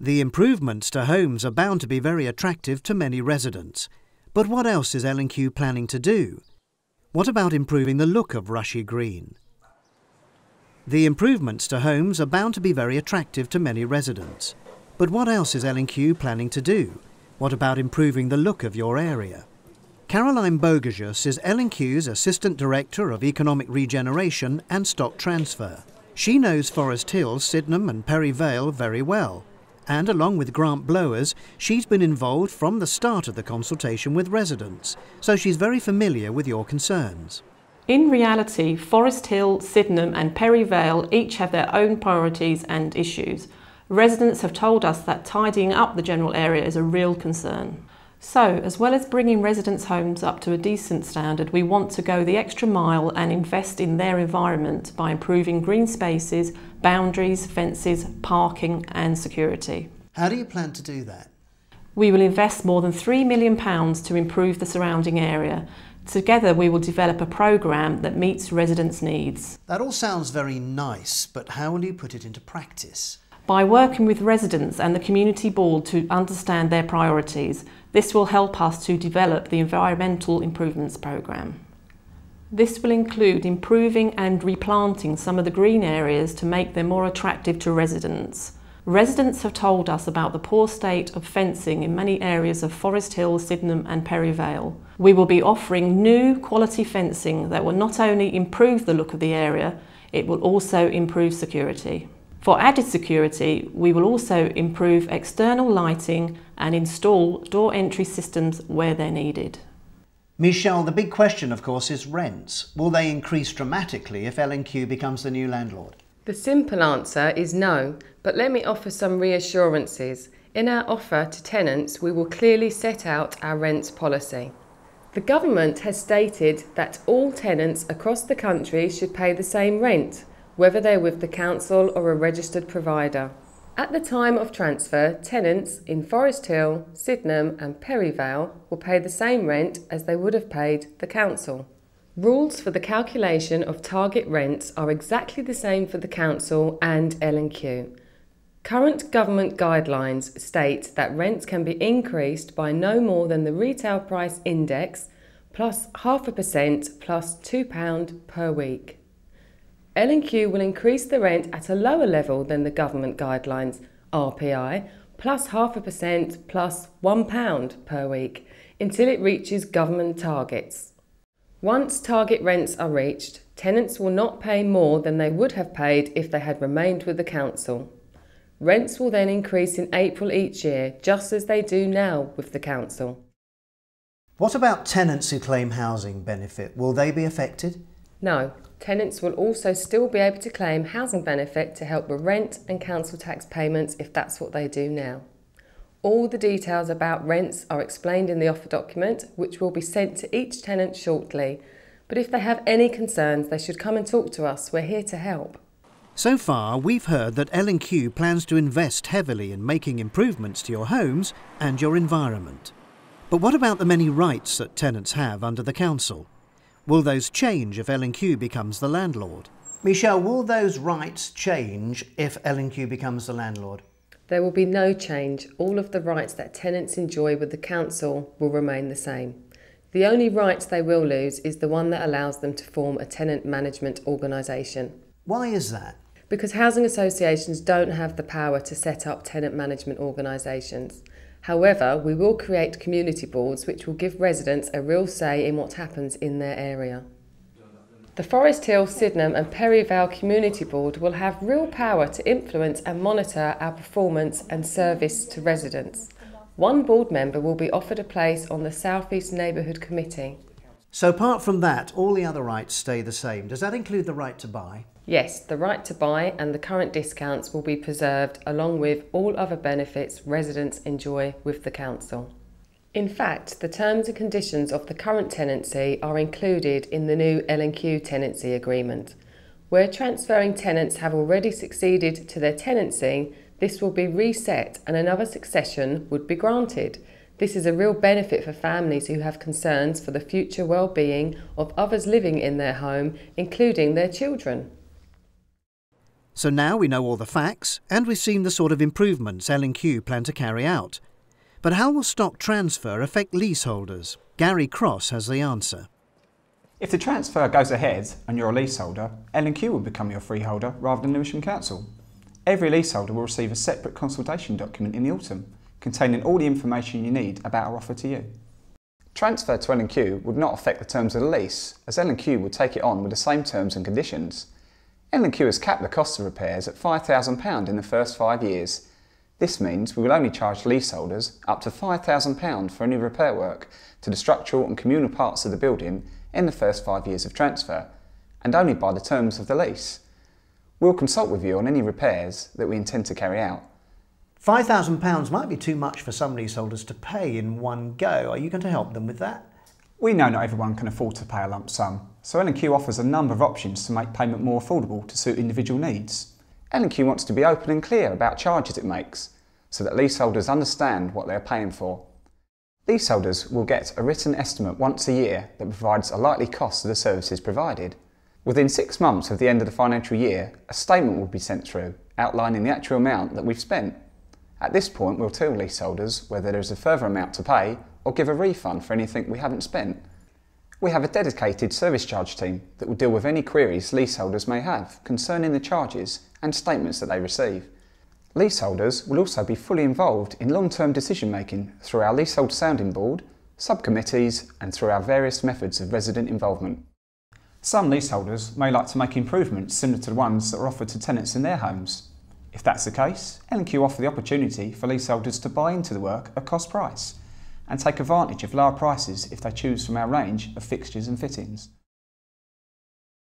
The improvements to homes are bound to be very attractive to many residents. But what else is L&Q planning to do? What about improving the look of Rushy Green? The improvements to homes are bound to be very attractive to many residents. But what else is L&Q planning to do? What about improving the look of your area? Caroline Bogages is L&Q's Assistant Director of Economic Regeneration and Stock Transfer. She knows Forest Hill, Sydenham and Perry Vale very well. And along with Grant Blowers, she's been involved from the start of the consultation with residents, so she's very familiar with your concerns. In reality, Forest Hill, Sydenham and Perry Vale each have their own priorities and issues. Residents have told us that tidying up the general area is a real concern. So, as well as bringing residents' homes up to a decent standard, we want to go the extra mile and invest in their environment by improving green spaces, boundaries, fences, parking and security. How do you plan to do that? We will invest more than £3 million to improve the surrounding area. Together we will develop a programme that meets residents' needs. That all sounds very nice, but how will you put it into practice? By working with residents and the community board to understand their priorities, this will help us to develop the environmental improvements programme. This will include improving and replanting some of the green areas to make them more attractive to residents. Residents have told us about the poor state of fencing in many areas of Forest Hill, Sydenham and Perry Vale. We will be offering new quality fencing that will not only improve the look of the area, it will also improve security. For added security, we will also improve external lighting and install door entry systems where they're needed. Michelle, the big question, of course, is rents. Will they increase dramatically if L&Q becomes the new landlord? The simple answer is no, but let me offer some reassurances. In our offer to tenants, we will clearly set out our rents policy. The government has stated that all tenants across the country should pay the same rent, whether they're with the council or a registered provider. At the time of transfer, tenants in Forest Hill, Sydenham and Perry Vale will pay the same rent as they would have paid the council. Rules for the calculation of target rents are exactly the same for the council and L&Q. Current government guidelines state that rents can be increased by no more than the retail price index plus half a percent plus £2 per week. L&Q will increase the rent at a lower level than the government guidelines, RPI, plus half a percent plus £1 per week, until it reaches government targets. Once target rents are reached, tenants will not pay more than they would have paid if they had remained with the council. Rents will then increase in April each year, just as they do now with the council. What about tenants who claim housing benefit? Will they be affected? No, tenants will also still be able to claim housing benefit to help with rent and council tax payments if that's what they do now. All the details about rents are explained in the offer document, which will be sent to each tenant shortly. But if they have any concerns, they should come and talk to us. We're here to help. So far, we've heard that L&Q plans to invest heavily in making improvements to your homes and your environment. But what about the many rights that tenants have under the council? Will those change if L&Q becomes the landlord? Michelle, will those rights change if L&Q becomes the landlord? There will be no change. All of the rights that tenants enjoy with the council will remain the same. The only rights they will lose is the one that allows them to form a tenant management organisation. Why is that? Because housing associations don't have the power to set up tenant management organisations. However, we will create community boards which will give residents a real say in what happens in their area. The Forest Hill, Sydenham and Perry Vale Community Board will have real power to influence and monitor our performance and service to residents. One board member will be offered a place on the South East Neighbourhood Committee. So apart from that, all the other rights stay the same. Does that include the right to buy? Yes, the right to buy and the current discounts will be preserved along with all other benefits residents enjoy with the council. In fact, the terms and conditions of the current tenancy are included in the new L&Q tenancy agreement. Where transferring tenants have already succeeded to their tenancy, this will be reset and another succession would be granted. This is a real benefit for families who have concerns for the future well-being of others living in their home, including their children. So now we know all the facts and we've seen the sort of improvements L&Q plan to carry out. But how will stock transfer affect leaseholders? Gary Cross has the answer. If the transfer goes ahead and you're a leaseholder, L&Q will become your freeholder rather than Lewisham Council. Every leaseholder will receive a separate consultation document in the autumn containing all the information you need about our offer to you. Transfer to L&Q would not affect the terms of the lease, as L&Q would take it on with the same terms and conditions. L&Q has capped the cost of repairs at £5,000 in the first five years. This means we will only charge leaseholders up to £5,000 for any repair work to the structural and communal parts of the building in the first five years of transfer, and only by the terms of the lease. We'll consult with you on any repairs that we intend to carry out. £5,000 might be too much for some leaseholders to pay in one go. Are you going to help them with that? We know not everyone can afford to pay a lump sum, so L&Q offers a number of options to make payment more affordable to suit individual needs. L&Q wants to be open and clear about charges it makes, so that leaseholders understand what they are paying for. Leaseholders will get a written estimate once a year that provides a likely cost of the services provided. Within six months of the end of the financial year, a statement will be sent through outlining the actual amount that we've spent. At this point, we'll tell leaseholders whether there is a further amount to pay or give a refund for anything we haven't spent. We have a dedicated service charge team that will deal with any queries leaseholders may have concerning the charges and statements that they receive. Leaseholders will also be fully involved in long-term decision making through our leasehold sounding board, subcommittees and through our various methods of resident involvement. Some leaseholders may like to make improvements similar to the ones that are offered to tenants in their homes. If that's the case, L&Q offer the opportunity for leaseholders to buy into the work at cost price and take advantage of lower prices if they choose from our range of fixtures and fittings.